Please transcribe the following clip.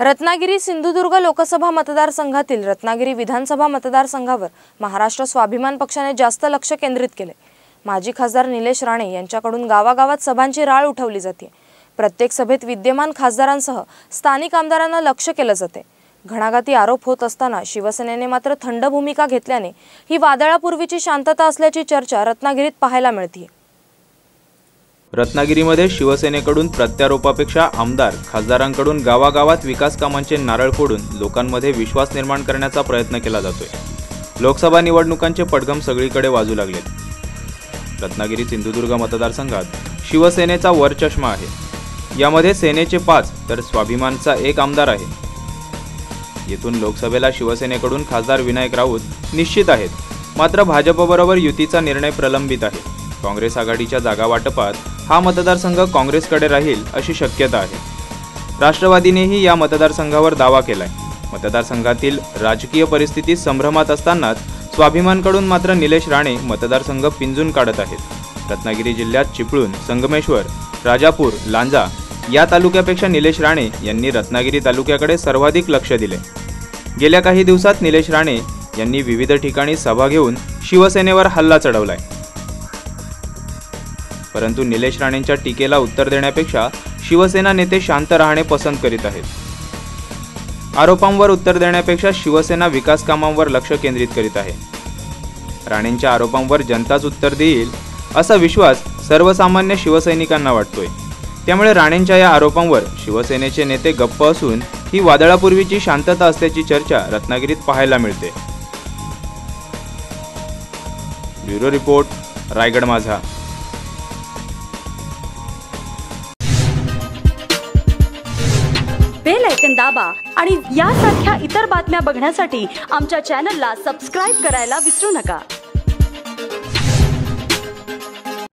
रत्नागिरी सिंधुदुर्ग लोकसभा मतदारसंघातील रत्नागिरी विधानसभा मतदारसंघावर महाराष्ट्र स्वाभिमान पक्षाने जास्त लक्ष केंद्रित केले. माजी खासदार निलेश राणे यांच्याकडून गावागावात सभांची राळ उठवली जाते. प्रत्येक सभेत विद्यमान खासदारांसह स्थानिक आमदारांना लक्ष केलं जाते. घणाघाती आरोप होत असताना शिवसेनेने मात्र थंड भूमिका घेतल्याने ही वादळापूर्वीची शांतता असल्याची चर्चा रत्नागिरीत पाहायला मिळते रत्नागिरीमध्ये शिवसेनेकडून प्रत्यारोपापेक्षा आमदार खासदारांकडून गावागावात विकास कामांचे नारळ फोडून लोकांमध्ये विश्वास निर्माण करण्याचा प्रयत्न केला जातोय. लोकसभा निवडणुकांचे पडघम सगळीकडे वाजू लागलेत रत्नागिरी सिंधुदुर्ग मतदारसंघात शिवसेनेचा वरचष्मा आहे. यामध्ये सेनेचे पाच तर स्वाभिमानचा एक आमदार आहे. येथून लोकसभेला शिवसेनेकडून खासदार विनायक राऊत निश्चित आहेत. मात्र भाजपबरोबर युतीचा निर्णय प्रलंबित आहे. काँग्रेस आघाडीच्या जागा वाटपात हा मतदारसंघ काँग्रेसकडे राहील अशी शक्यता आहे. राष्ट्रवादीनेही या मतदारसंघावर दावा केलाय. मतदारसंघातील राजकीय परिस्थिती संभ्रमात असतानाच स्वाभिमानकडून मात्र निलेश राणे मतदारसंघ पिंजून काढत आहेत. रत्नागिरी जिल्ह्यात चिपळूण संगमेश्वर राजापूर लांजा या तालुक्यापेक्षा निलेश राणे यांनी रत्नागिरी तालुक्याकडे सर्वाधिक लक्ष दिले. गेल्या काही दिवसात निलेश राणे यांनी विविध ठिकाणी सभा घेऊन शिवसेनेवर हल्ला चढवलाय. परंतु निलेश राणेंच्या टीकेला उत्तर देण्यापेक्षा शिवसेना नेते शांत राहणे पसंत करीत आहेत. आरोपांवर उत्तर देण्यापेक्षा शिवसेना विकास कामांवर लक्ष केंद्रित करीत आहे. राणेंच्या आरोपांवर जनताच उत्तर देईल असा विश्वास सर्वसामान्य शिवसैनिकांना वाटतोय. त्यामुळे राणेंच्या या आरोपांवर शिवसेनेचे नेते गप्प असून ही वादळापूर्वीची शांतता असल्याची चर्चा रत्नागिरीत पाहायला मिळते. ब्युरो रिपोर्ट रायगड माझा. बेल ऐकन दाबा आणि यासारख्या इतर बातम्या बघण्यासाठी आमच्या चॅनलला सबस्क्राईब करायला विसरू नका.